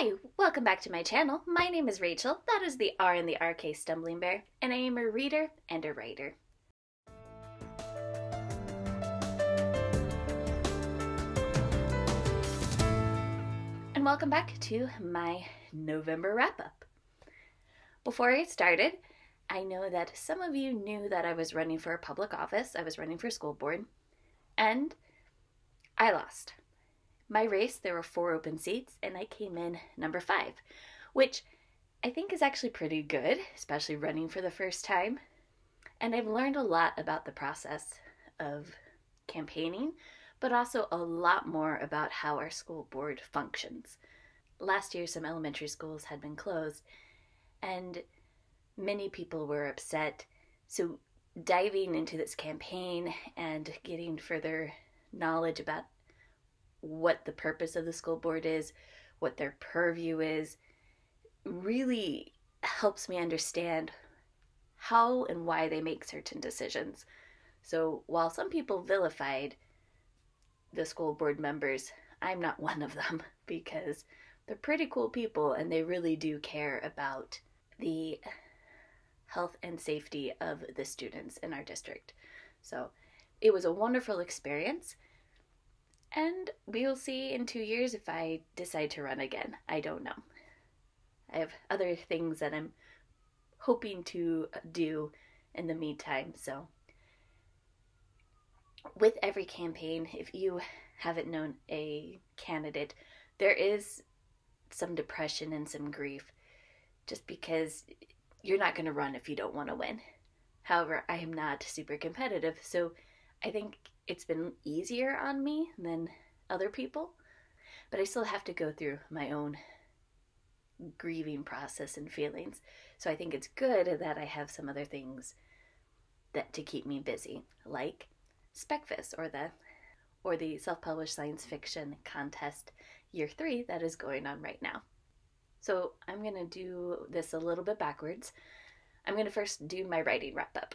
Hi, welcome back to my channel. My name is Rachel, that is the R in the RK Stumbling Bear, and I am a reader and a writer. And welcome back to my November wrap up. Before I started, I know that some of you knew that I was running for a public office. I was running for school board, and I lost my race, there were four open seats, and I came in number five, which I think is actually pretty good, especially running for the first time. And I've learned a lot about the process of campaigning, but also a lot more about how our school board functions. Last year, some elementary schools had been closed, and many people were upset. So, diving into this campaign and getting further knowledge about what the purpose of the school board is, what their purview is, really helps me understand how and why they make certain decisions. So while some people vilified the school board members, I'm not one of them because they're pretty cool people and they really do care about the health and safety of the students in our district. So it was a wonderful experience. And we'll see in two years if I decide to run again. I don't know. I have other things that I'm hoping to do in the meantime. So, with every campaign, if you haven't known a candidate, there is some depression and some grief just because you're not going to run if you don't want to win. However, I am not super competitive, so I think it's been easier on me than other people, but I still have to go through my own grieving process and feelings. So I think it's good that I have some other things that to keep me busy, like SpecFest or the or the self-published science fiction contest year 3 that is going on right now. So I'm going to do this a little bit backwards. I'm going to first do my writing wrap up.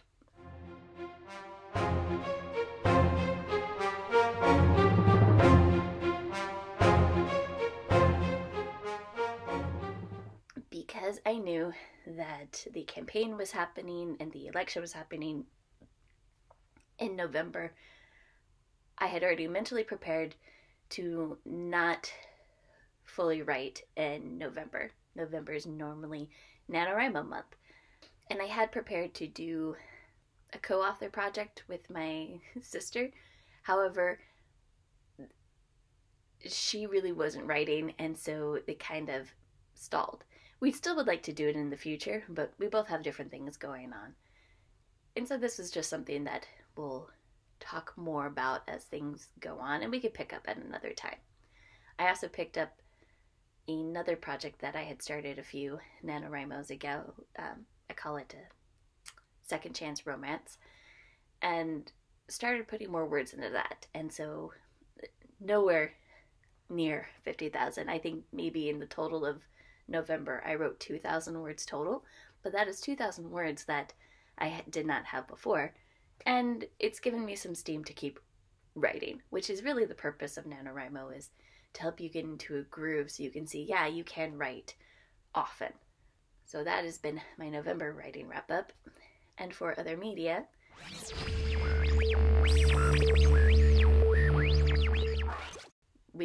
Because I knew that the campaign was happening and the election was happening in November, I had already mentally prepared to not fully write in November. November is normally NaNoWriMo month. And I had prepared to do a co author project with my sister. However, she really wasn't writing, and so it kind of stalled. We still would like to do it in the future, but we both have different things going on. And so this is just something that we'll talk more about as things go on, and we could pick up at another time. I also picked up another project that I had started a few NaNoWriMos ago. Um, I call it a second chance romance, and started putting more words into that. And so, nowhere near 50,000. I think maybe in the total of November, I wrote 2,000 words total, but that is 2,000 words that I did not have before. And it's given me some steam to keep writing, which is really the purpose of NaNoWriMo is to help you get into a groove so you can see, yeah, you can write often. So that has been my November writing wrap up. And for other media,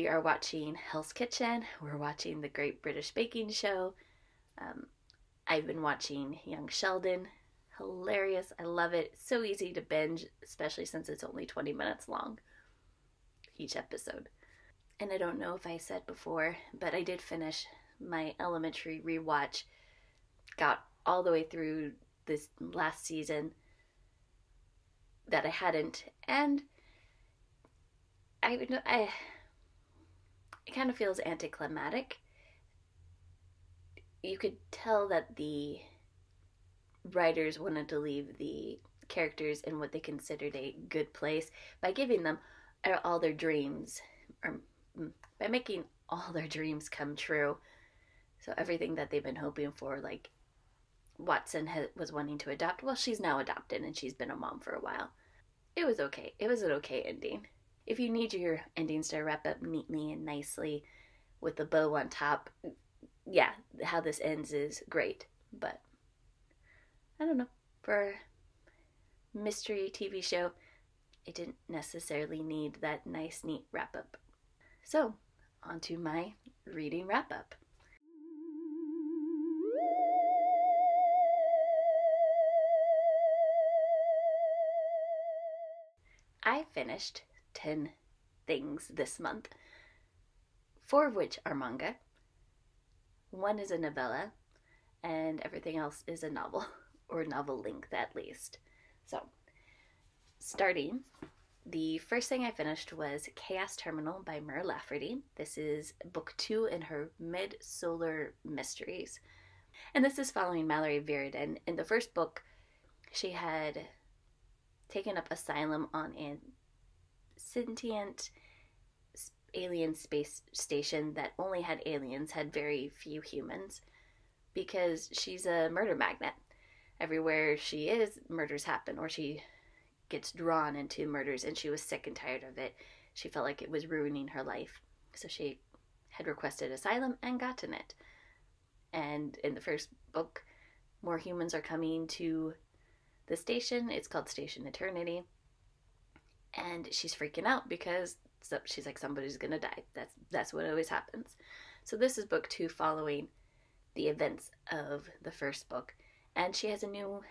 we are watching Hell's Kitchen. We're watching The Great British Baking Show. Um, I've been watching Young Sheldon. Hilarious. I love it. so easy to binge, especially since it's only 20 minutes long each episode. And I don't know if I said before, but I did finish my elementary rewatch. Got all the way through this last season that I hadn't. And I, would I it kind of feels anticlimactic. You could tell that the writers wanted to leave the characters in what they considered a good place by giving them all their dreams, or mm, by making all their dreams come true. So everything that they've been hoping for, like Watson was wanting to adopt, well, she's now adopted and she's been a mom for a while. It was okay. It was an okay ending if you need your endings to wrap up neatly and nicely with a bow on top, yeah, how this ends is great, but I don't know. For mystery TV show, it didn't necessarily need that nice, neat wrap up. So, on to my reading wrap up. I finished 10 things this month, four of which are manga. One is a novella, and everything else is a novel, or novel length at least. So, starting, the first thing I finished was Chaos Terminal by Mur Lafferty. This is book two in her Mid Solar Mysteries. And this is following Mallory Viridian. In the first book, she had taken up asylum on a sentient alien space station that only had aliens, had very few humans, because she's a murder magnet. Everywhere she is, murders happen, or she gets drawn into murders, and she was sick and tired of it. She felt like it was ruining her life. So she had requested asylum and gotten it. And in the first book, more humans are coming to the station. It's called Station Eternity. And she's freaking out because so she's like somebody's gonna die. That's that's what always happens. So this is book two, following the events of the first book, and she has a new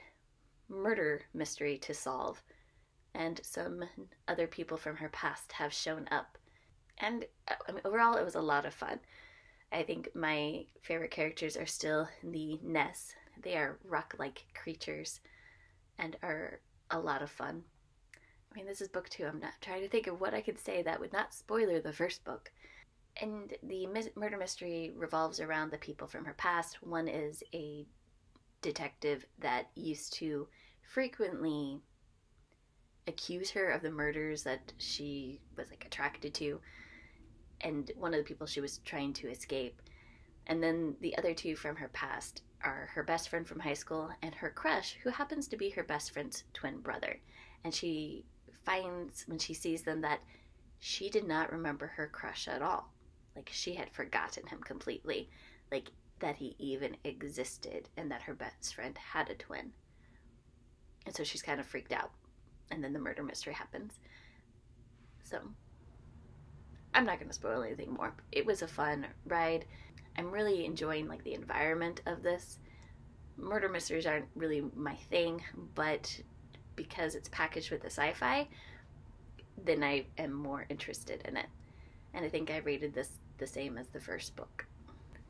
murder mystery to solve, and some other people from her past have shown up, and uh, I mean, overall it was a lot of fun. I think my favorite characters are still the Gneiss. They are rock-like creatures, and are a lot of fun. I mean, this is book two. I'm not trying to think of what I could say that would not spoiler the first book. And the murder mystery revolves around the people from her past. One is a detective that used to frequently accuse her of the murders that she was like attracted to and one of the people she was trying to escape and then the other two from her past are her best friend from high school and her crush who happens to be her best friend's twin brother and she finds when she sees them that she did not remember her crush at all. Like she had forgotten him completely. Like that he even existed and that her best friend had a twin. And so she's kind of freaked out. And then the murder mystery happens. So I'm not going to spoil anything more. It was a fun ride. I'm really enjoying like the environment of this. Murder mysteries aren't really my thing, but because it's packaged with the sci-fi, then I am more interested in it. And I think I rated this the same as the first book.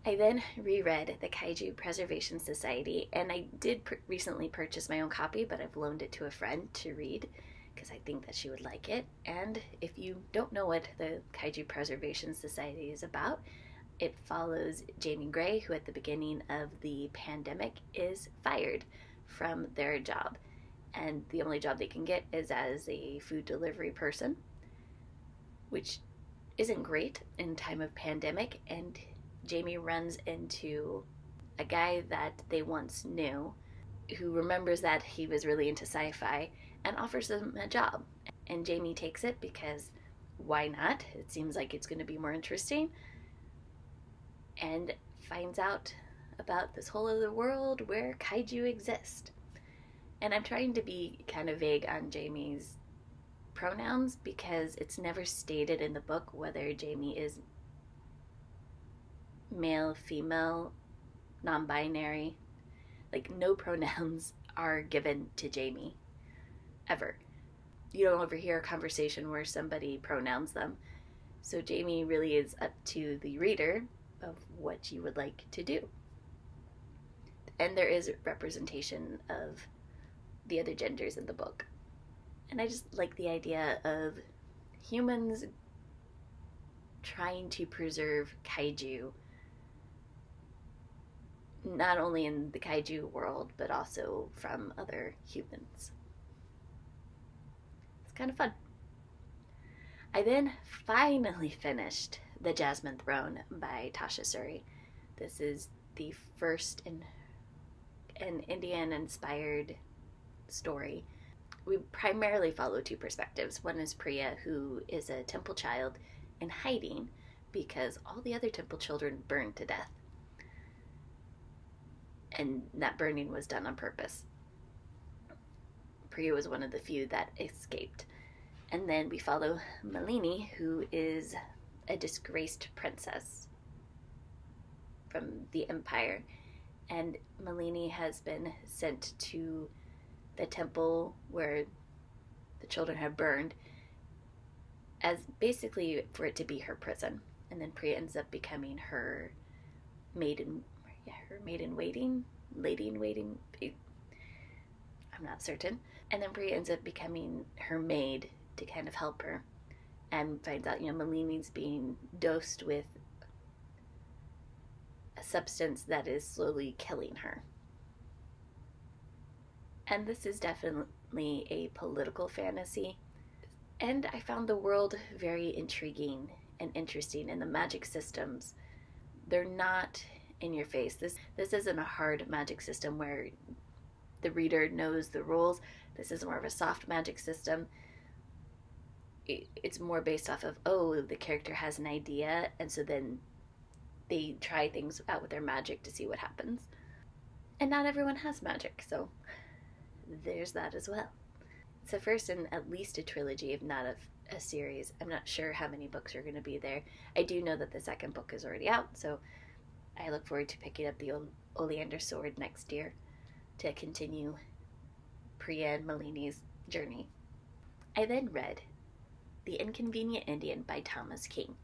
I then reread The Kaiju Preservation Society, and I did pr- recently purchase my own copy, but I've loaned it to a friend to read because I think that she would like it. And if you don't know what the Kaiju Preservation Society is about, it follows Jamie Gray, who at the beginning of the pandemic is fired from their job and the only job they can get is as a food delivery person, which isn't great in time of pandemic. And Jamie runs into a guy that they once knew who remembers that he was really into sci fi and offers them a job. And Jamie takes it because why not? It seems like it's going to be more interesting. And finds out about this whole other world where kaiju exist. And I'm trying to be kind of vague on Jamie's pronouns because it's never stated in the book whether Jamie is male, female, non binary. Like, no pronouns are given to Jamie ever. You don't overhear a conversation where somebody pronouns them. So, Jamie really is up to the reader of what you would like to do. And there is representation of the other genders in the book. And I just like the idea of humans trying to preserve kaiju not only in the kaiju world but also from other humans. It's kind of fun. I then finally finished The Jasmine Throne by Tasha Suri. This is the first in an Indian inspired story, we primarily follow two perspectives. One is Priya, who is a temple child in hiding because all the other temple children burned to death. and that burning was done on purpose. Priya was one of the few that escaped. And then we follow Malini, who is a disgraced princess from the Empire. And Malini has been sent to the temple where the children have burned as basically for it to be her prison. And then Priya ends up becoming her maiden, yeah, her maiden waiting, lady in waiting. Eh, I'm not certain. And then Priya ends up becoming her maid to kind of help her and finds out, you know, Malini's being dosed with a substance that is slowly killing her. And this is definitely a political fantasy. And I found the world very intriguing and interesting, and the magic systems, they're not in your face. This this isn't a hard magic system where the reader knows the rules. This is more of a soft magic system. It's more based off of oh, the character has an idea, and so then they try things out with their magic to see what happens. And not everyone has magic, so there's that as well. It's the first in at least a trilogy, if not a, a series. I'm not sure how many books are going to be there. I do know that the second book is already out, so I look forward to picking up the Oleander Sword next year to continue Priya and Malini's journey. I then read The Inconvenient Indian by Thomas King.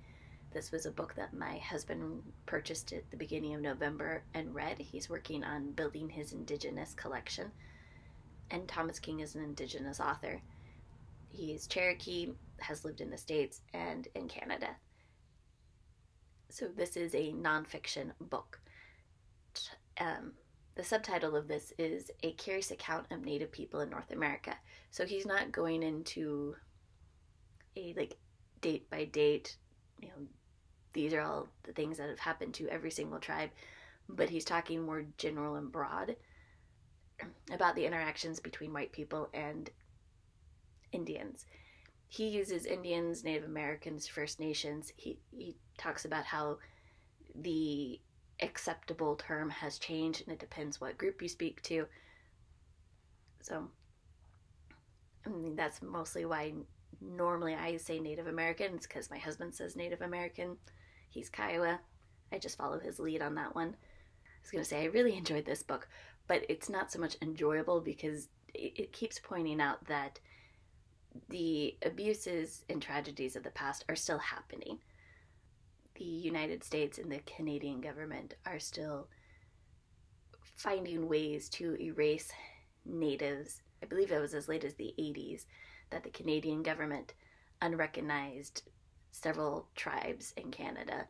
This was a book that my husband purchased at the beginning of November and read. He's working on building his indigenous collection. And Thomas King is an indigenous author. He's Cherokee, has lived in the States and in Canada. So, this is a nonfiction book. Um, the subtitle of this is A Curious Account of Native People in North America. So, he's not going into a like date by date, you know, these are all the things that have happened to every single tribe, but he's talking more general and broad about the interactions between white people and Indians he uses Indians, Native Americans, First Nations. He he talks about how the acceptable term has changed and it depends what group you speak to. So I mean that's mostly why normally I say Native Americans because my husband says Native American. He's Kiowa. I just follow his lead on that one. I was going to say I really enjoyed this book, but it's not so much enjoyable because it, it keeps pointing out that the abuses and tragedies of the past are still happening. The United States and the Canadian government are still finding ways to erase natives. I believe it was as late as the 80s that the Canadian government unrecognized several tribes in Canada.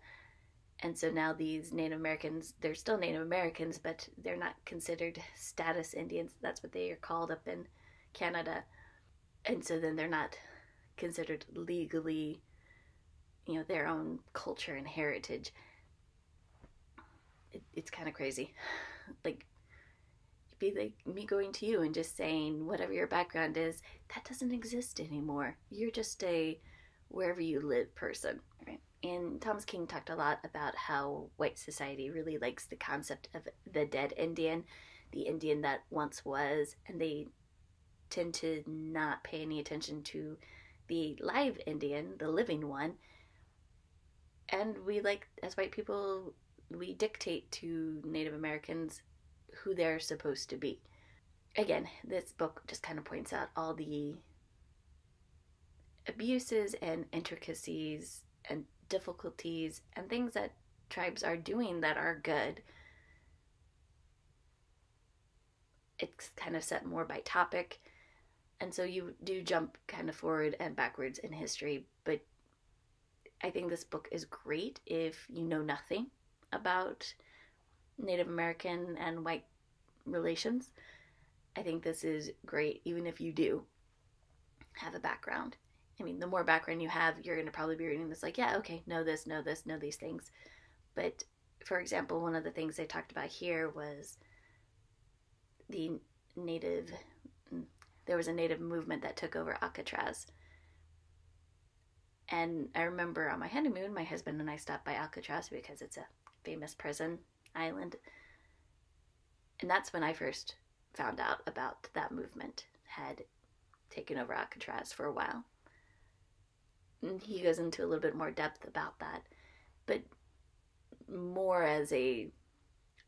And so now these Native Americans, they're still Native Americans, but they're not considered status Indians. That's what they are called up in Canada. And so then they're not considered legally you know their own culture and heritage. It, it's kind of crazy. Like it'd be like me going to you and just saying whatever your background is that doesn't exist anymore. You're just a wherever you live person and thomas king talked a lot about how white society really likes the concept of the dead indian the indian that once was and they tend to not pay any attention to the live Indian, the living one. And we like, as white people, we dictate to Native Americans who they're supposed to be. Again, this book just kind of points out all the abuses and intricacies and difficulties and things that tribes are doing that are good. It's kind of set more by topic and so you do jump kind of forward and backwards in history but i think this book is great if you know nothing about native american and white relations i think this is great even if you do have a background i mean the more background you have you're going to probably be reading this like yeah okay know this know this know these things but for example one of the things they talked about here was the native mm, there was a native movement that took over Alcatraz. And I remember on my honeymoon, my husband and I stopped by Alcatraz because it's a famous prison island. And that's when I first found out about that movement had taken over Alcatraz for a while. He goes into a little bit more depth about that, but more as a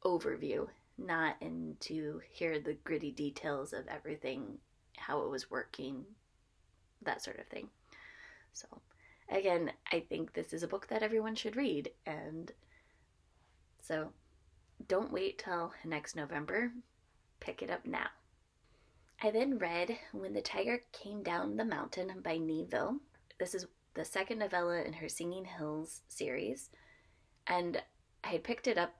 overview, not into hear the gritty details of everything, how it was working, that sort of thing. So, again, I think this is a book that everyone should read, and so don't wait till next November. Pick it up now. I then read When the Tiger Came Down the Mountain by Nghi Vo. This is the second novella in her Singing Hills series, and I had picked it up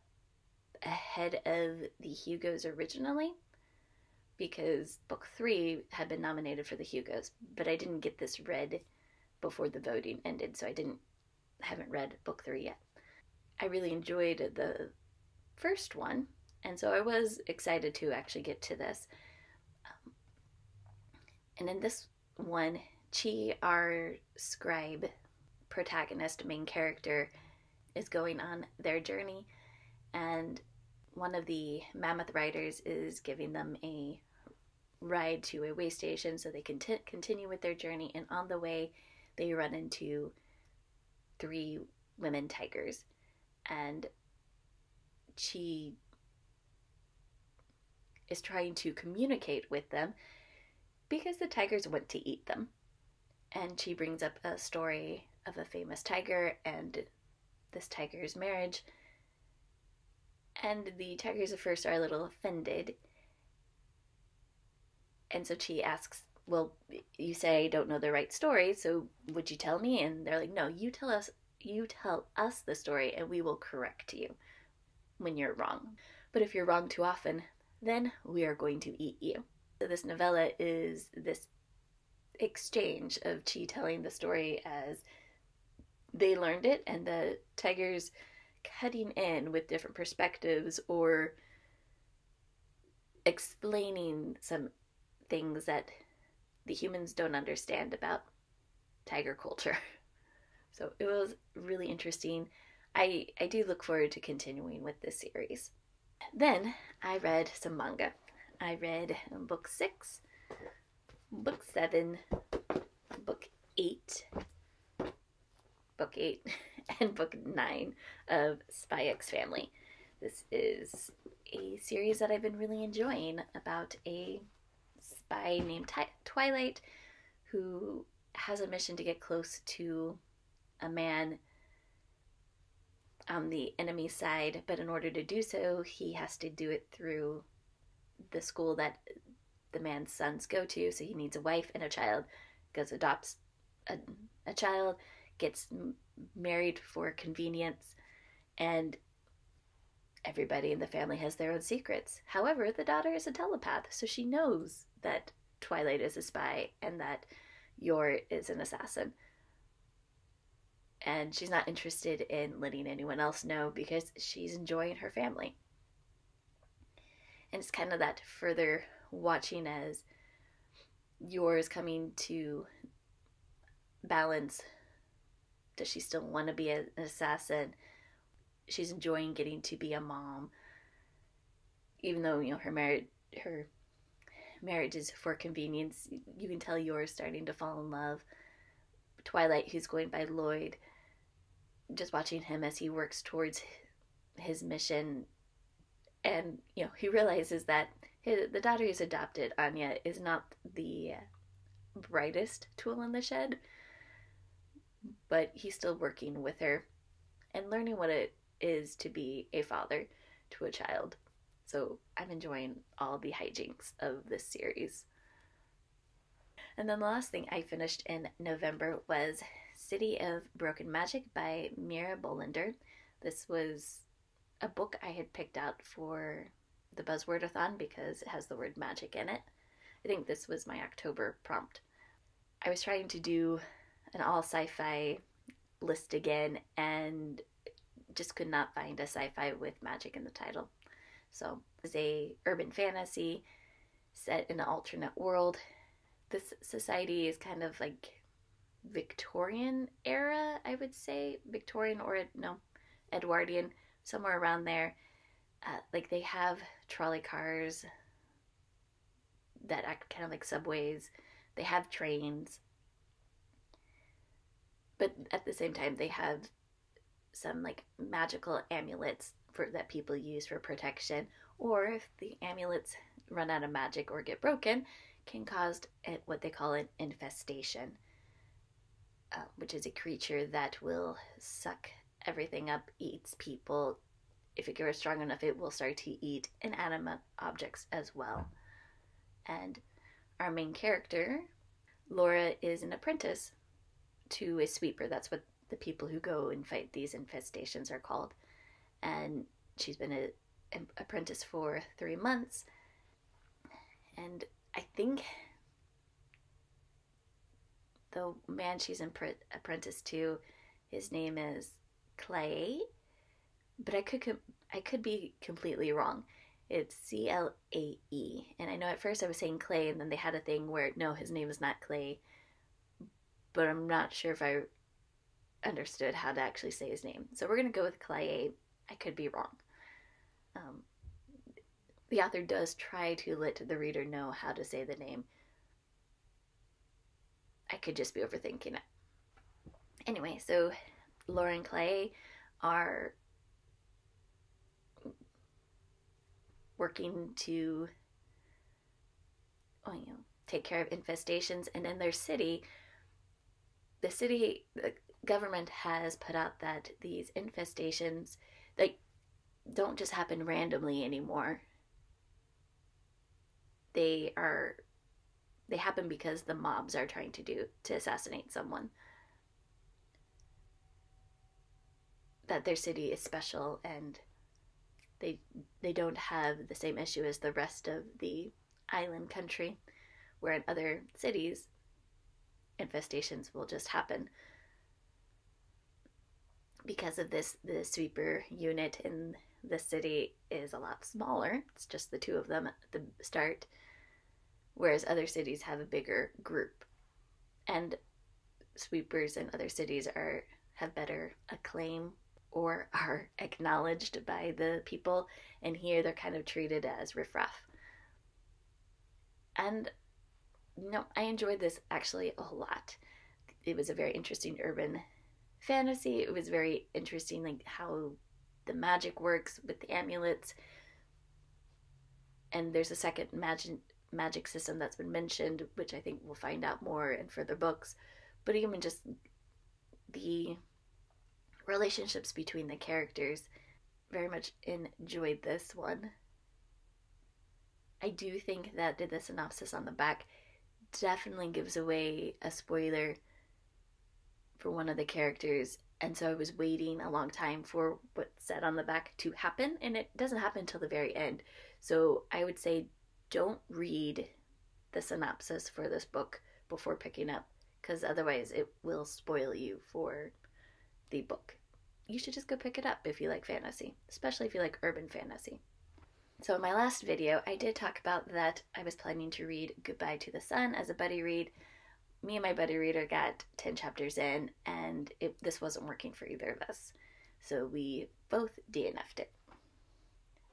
ahead of the Hugos originally because book three had been nominated for the Hugos, but I didn't get this read before the voting ended, so I didn't haven't read book three yet. I really enjoyed the first one, and so I was excited to actually get to this. Um, and in this one, Chih, our scribe protagonist, main character, is going on their journey, and one of the mammoth riders is giving them a ride to a way station so they can t- continue with their journey. And on the way, they run into three women tigers, and Chih is trying to communicate with them because the tigers want to eat them. And she brings up a story of a famous tiger and this tiger's marriage and the tigers at first are a little offended. And so she asks, Well, you say I don't know the right story, so would you tell me? And they're like, No, you tell us you tell us the story and we will correct you when you're wrong. But if you're wrong too often, then we are going to eat you. So this novella is this exchange of Chih telling the story as they learned it and the tigers cutting in with different perspectives or explaining some things that the humans don't understand about tiger culture. So it was really interesting. I I do look forward to continuing with this series. Then I read some manga. I read book 6, book 7, book 8, book 8 and book nine of Spy X Family. This is a series that I've been really enjoying about a spy named Twilight who has a mission to get close to a man on the enemy side, but in order to do so, he has to do it through the school that the man's sons go to. So he needs a wife and a child, goes adopts a, a child, gets married for convenience, and everybody in the family has their own secrets. However, the daughter is a telepath, so she knows that Twilight is a spy and that Yor is an assassin. And she's not interested in letting anyone else know because she's enjoying her family. And it's kind of that further watching as Yor's coming to balance does she still want to be an assassin? She's enjoying getting to be a mom, even though you know her marriage her marriage is for convenience. You can tell Yor's starting to fall in love. Twilight, who's going by Loid, just watching him as he works towards his mission, and you know he realizes that his, the daughter he's adopted, Anya, is not the brightest tool in the shed but he's still working with her and learning what it is to be a father to a child. So I'm enjoying all the hijinks of this series. And then the last thing I finished in November was City of Broken Magic by Mirah Bolender. This was a book I had picked out for the Buzzwordathon because it has the word magic in it. I think this was my October prompt. I was trying to do an all sci-fi list again and just could not find a sci-fi with magic in the title. So it's a urban fantasy set in an alternate world. This society is kind of like Victorian era, I would say. Victorian or no, Edwardian, somewhere around there. Uh, like they have trolley cars that act kind of like subways. They have trains. But at the same time, they have some like magical amulets for that people use for protection, or if the amulets run out of magic or get broken, can cause what they call an infestation, uh, which is a creature that will suck everything up, eats people. If it grows strong enough, it will start to eat inanimate objects as well. And our main character, Laura, is an apprentice to a sweeper. That's what the people who go and fight these infestations are called. And she's been an apprentice for three months. And I think the man she's an apprentice to, his name is Clay, but I could I could be completely wrong. It's C L A E, and I know at first I was saying Clay, and then they had a thing where no, his name is not Clay, but I'm not sure if I understood how to actually say his name. So we're going to go with Clay. I could be wrong. Um, the author does try to let the reader know how to say the name. I could just be overthinking it. Anyway, so Lauren Clay are working to well, you know, take care of infestations and in their city the city the government has put out that these infestations like don't just happen randomly anymore. They are they happen because the mobs are trying to do to assassinate someone. That their city is special and they they don't have the same issue as the rest of the island country where in other cities infestations will just happen. Because of this the sweeper unit in the city is a lot smaller. It's just the two of them at the start whereas other cities have a bigger group. And sweepers in other cities are have better acclaim or are acknowledged by the people and here they're kind of treated as riffraff and no i enjoyed this actually a lot it was a very interesting urban fantasy. It was very interesting, like how the magic works with the amulets. And there's a second magic magic system that's been mentioned, which I think we'll find out more in further books. But even just the relationships between the characters, very much enjoyed this one. I do think that the synopsis on the back definitely gives away a spoiler for one of the characters and so I was waiting a long time for what's said on the back to happen, and it doesn't happen until the very end. So I would say don't read the synopsis for this book before picking up, because otherwise it will spoil you for the book. You should just go pick it up if you like fantasy, especially if you like urban fantasy. So in my last video, I did talk about that I was planning to read Goodbye to the Sun as a buddy read me and my buddy reader got 10 chapters in and it, this wasn't working for either of us. So we both DNF'd it.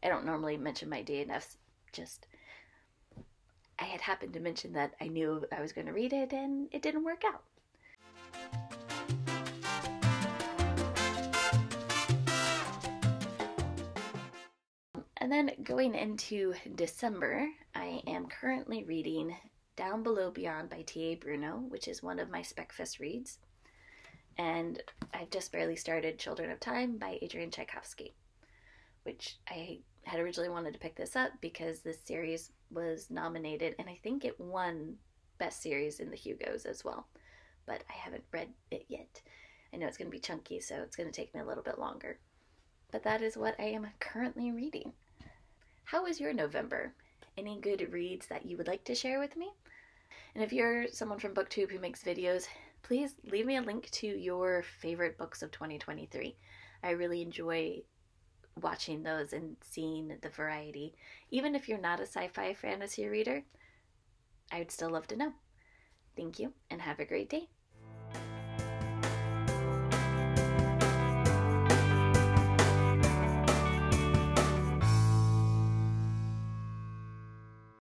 I don't normally mention my DNFs, just I had happened to mention that I knew I was going to read it and it didn't work out. Then going into December, I am currently reading down Below Beyond by T.A. Bruno, which is one of my SpecFest reads. And I've just barely started Children of Time by Adrian Tchaikovsky, which I had originally wanted to pick this up because this series was nominated and I think it won Best Series in the Hugos as well. But I haven't read it yet. I know it's going to be chunky, so it's going to take me a little bit longer. But that is what I am currently reading. How was your November? Any good reads that you would like to share with me? And if you're someone from BookTube who makes videos, please leave me a link to your favorite books of 2023. I really enjoy watching those and seeing the variety. Even if you're not a sci fi fantasy reader, I would still love to know. Thank you and have a great day.